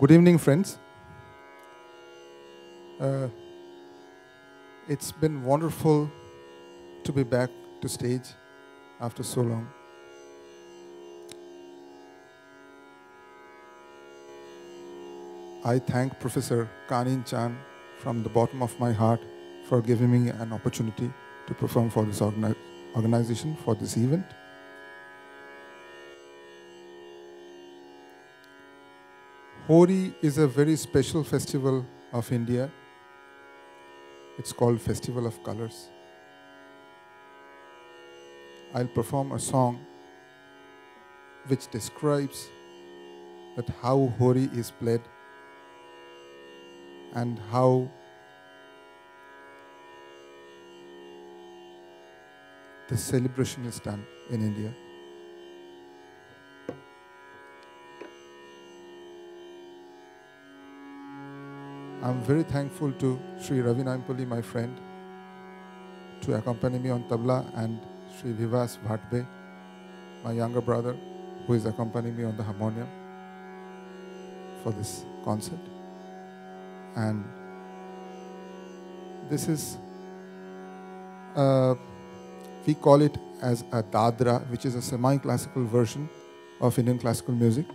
Good evening, friends. Uh, it's been wonderful to be back to stage after so long. I thank Professor Ka Nin Chan from the bottom of my heart for giving me an opportunity to perform for this organi- organization for this event. Hori is a very special festival of India. It's called Festival of Colors. I'll perform a song which describes that how Hori is played and how the celebration is done in India. I'm very thankful to Sri Ravi Naimpally, my friend, to accompany me on tabla, and Sri Vibhas Vatve, my younger brother, who is accompanying me on the harmonium for this concert. And this is, uh, we call it as a dadra, which is a semi-classical version of Indian classical music.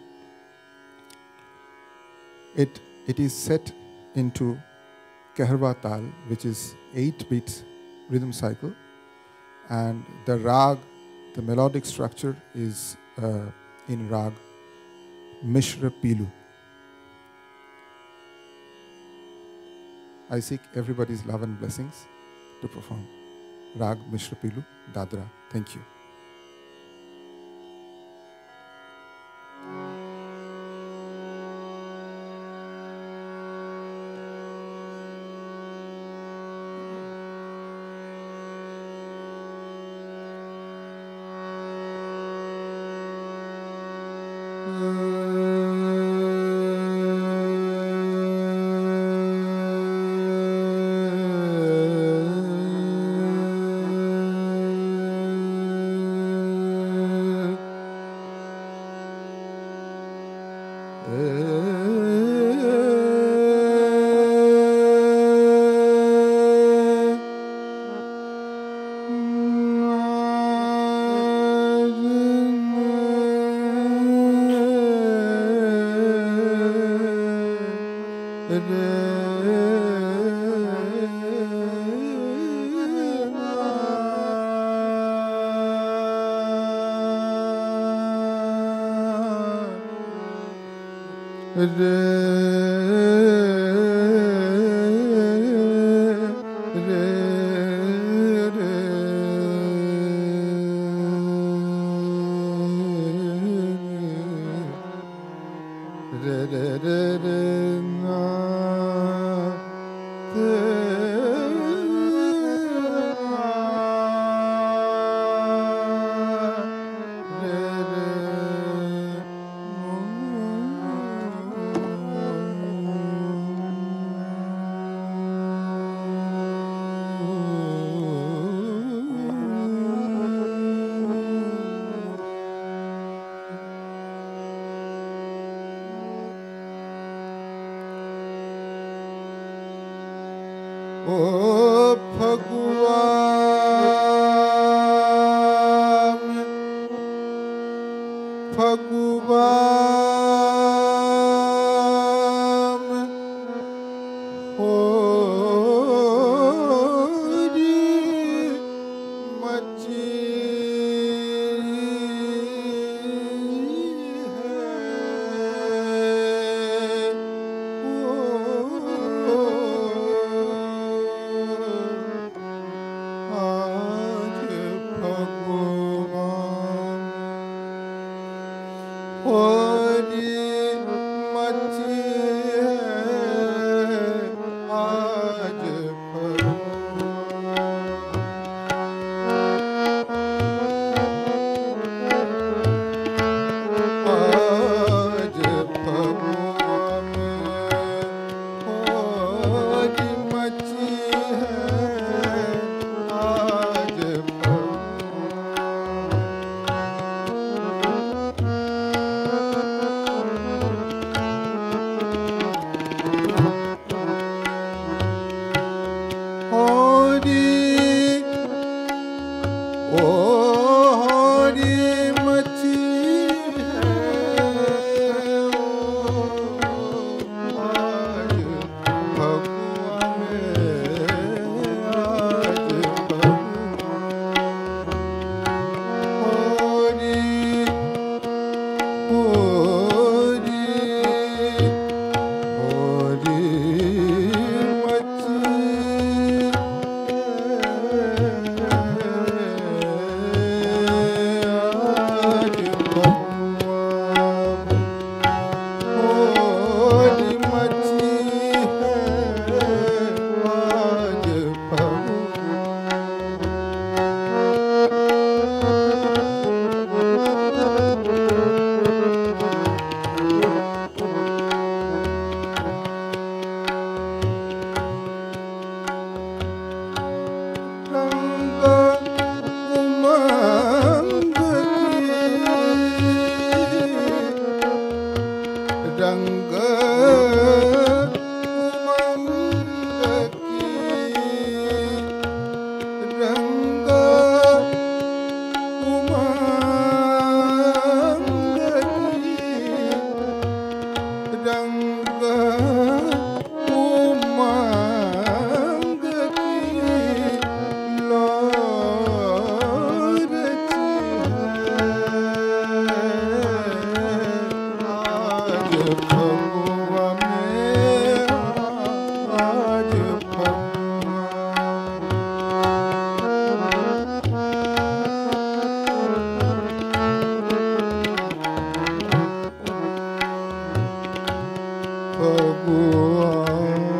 It, it is set into Kahrwa Tal, which is 8 beats rhythm cycle. And the rag, the melodic structure is uh, in rag Mishra Pilu. I seek everybody's love and blessings to perform Rag Mishra Pilu Dadra. Thank you. da da da da O Holy Oh.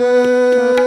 Hallelujah.